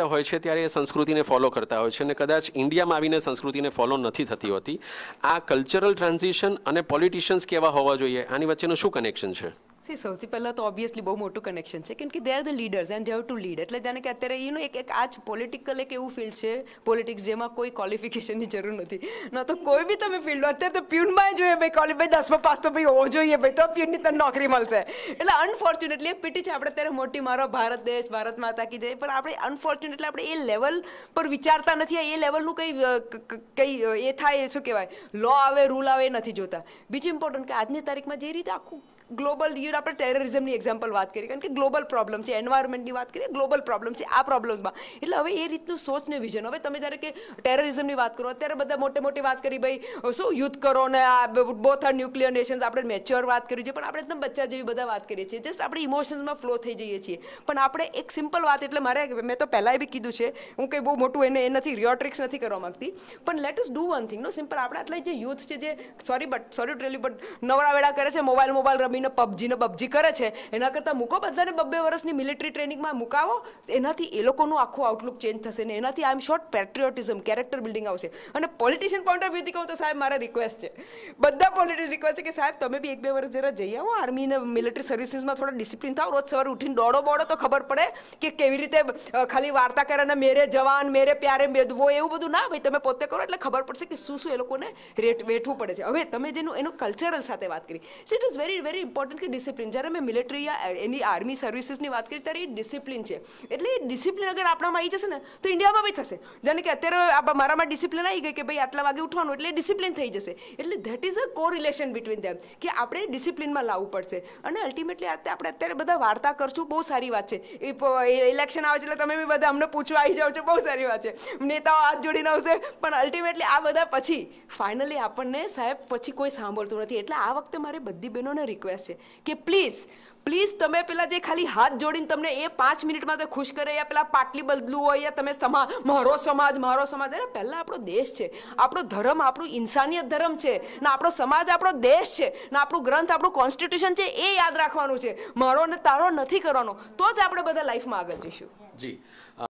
હોય છે ત્યારે એ સંસ્કૃતિને ફોલો કરતા હોય છે અને કદાચ ઇન્ડિયામાં આવીને સંસ્કૃતિને ફોલો નથી થતી હોતી. આ કલ્ચરલ ટ્રાન્ઝિશન અને પોલિટિશિયન્સ કેવા હોવા જોઈએ? આની વચ્ચેનું શું કનેક્શન છે? સી સૌથી પહેલાં તો ઓબ્વિયસલી બહુ મોટું કનેક્શન છે કેમ કે they are the leaders and they have to lead એટલે જાણે કે અત્યારે યુ નો એક એક આ જ પોલિટિકલ એક એવું ફિલ્ડ છે પોલિટિક્સ જેમાં કોઈ ક્વોલિફિકેશનની જરૂર નથી. ન તો કોઈ બી તમે ફિલ્ડ અત્યારે તો પ્યુનમાં જોઈએ ભાઈ કોલી ભાઈ દસમાં પાસ તો ભાઈ હોવો જોઈએ ભાઈ, તો પ્યુનની તને નોકરી મળશે. એટલે અનફોર્ચ્યુનેટલી એ પીટી છે, આપણે અત્યારે મોટી મારો ભારત દેશ, ભારત માતા કી જય, પણ આપણે અનફોર્ચ્યુનેટલી આપણે એ લેવલ પર વિચારતા નથી એ લેવલનું કંઈ કંઈ એ થાય શું કહેવાય? લો આવે રૂલ આવે એ નથી જોતા. બીજું ઇમ્પોર્ટન્ટ કે આજની તારીખમાં જે રીતે આખું ગ્લોબલ યુ આપણે ટેરરિઝમની એક્ઝામ્પલ વાત કરી કારણ કે ગ્લોબલ પ્રોબ્લેમ છે એન્વાયરમેન્ટની વાત કરીએ ગ્લોબલ પ્રોબ્લેમ છે, આ પ્રોબ્લેમ્સમાં એટલે હવે એ રીતનું સોચ ને વિઝન હવે તમે જ્યારે કે ટેરરિઝમની વાત કરો, અત્યારે બધા મોટે મોટી વાત કરી ભાઈ, શું યુદ્ધ કરો ને આ બોથ આર ન્યુક્લિયર નેશન્સ આપણે મેચ્યોર વાત કરી છે, પણ આપણે એકદમ બચ્ચા જેવી બધા વાત કરીએ છીએ. જસ્ટ આપણે ઇમોશન્સમાં ફ્લો થઈ જઈએ છીએ. પણ આપણે એક સિમ્પલ વાત, એટલે મારે મેં તો પહેલાંય બી કીધું છે, હું કંઈ બહુ મોટું એને, એ નથી રિયોટ્રિક્સ નથી કરવા માંગતી. પણ let us do one thing no simple આપણે આટલા જે યુથ છે જે sorry but sorry truly but નવરા વેળા કરે છે મોબાઈલ મોબાઈલ રમીને પબજી ને પબજી કરે છે. એના કરતાં મૂકો બધાને બબ્બે વર્ષની મિલિટરી ટ્રેનિંગમાં મુકાવો. એનાથી એ લોકોનું આખું આઉટલુક ચેન્જ થશે ને એનાથી I am short patriotism character building આવશે. અને પોલિટિશિયન પોઈન્ટ ઓફ વ્યૂથી કહું તો સાહેબ મારા રિક્વેસ્ટ છે. બધા પોલિટિશિયન રિક્વેસ્ટ છે કે સાહેબ તમે બી એક બે વર્ષ જરા જઈ આવો. આર્મી ને મિલિટરી સર્વિસીસમાં થોડા ડિસિપ્લિન થાવ. રોજ સવારે ઉઠીને દોડો બોડો તો ખબર પડે કે કેવી રીતે ખાલી વાર્તા કરે અને મેરે જવાન, મેરે પ્યારે બેદવો એવું બધું ના ભાઈ તમે પોતે કરો એટલે ખબર પડશે કે શું શું એ લોકોને રેટ વેઠવું પડે છે. હવે તમે જેનું, એનું કલ્ચરલ સાથે વાત કરી. So it is very very important કે ડિસિપ્લિન જ્યારે મેં મિલિટરી એની આર્મી સર્વિસીસની વાત કરી ત્યારે એ ડિસિપ્લિન છે. એટલે એ ડિસિપ્લિન અગર આપણામાં આવી જશે ને, તો ઇન્ડિયામાં બી થશે. જાણે કે અત્યારે મારામાં ડિસિપ્લિન આવી ગઈ કે ભાઈ આટલા વાગે ઉઠવાનું, એટલે ડિસિપ્લિન થઈ જશે. એટલે ધેટ ઇઝ અ કો રિલેશન બિટવીન ધેમ કે આપણે ડિસિપ્લિનમાં લાવવું પડશે. અને અલ્ટિમેટલી આપણે અત્યારે બધા વાર્તા કરશું, બહુ સારી વાત છે. ઇલેક્શન આવે છે એટલે તમે બી બધા અમને પૂછવા આવી જાઓ છો, બહુ સારી વાત છે. નેતાઓ હાથ જોડીને આવશે, પણ અલ્ટિમેટલી આ બધા પછી ફાઇનલી આપણને સાહેબ, પછી કોઈ સાંભળતું નથી. એટલે આ વખતે મારે બધી બહેનોને રિક્વેસ્ટ છે. કે પ્લીઝ પ્લીઝ તમે પેલા જે ખાલી હાથ જોડીને તમને એ પાંચ મિનિટમાં તો ખુશ કરે, યા પેલા પાટલી બદલું હોય, યા તમે સમા, મારો સમાજ મારો સમાજ, અરે પહેલાં આપણો દેશ છે. આપણો ધર્મ, આપણું ઇન્સાનિયત ધર્મ છે. ને આપણો સમાજ આપણો દેશ છે. ને આપણું ગ્રંથ, આપણું કોન્સ્ટિટ્યુશન છે એ યાદ રાખવાનું છે. મારો ને તારો નથી કરવાનો. તો જ આપણે બધા લાઈફમાં આગળ જઈશું. જી.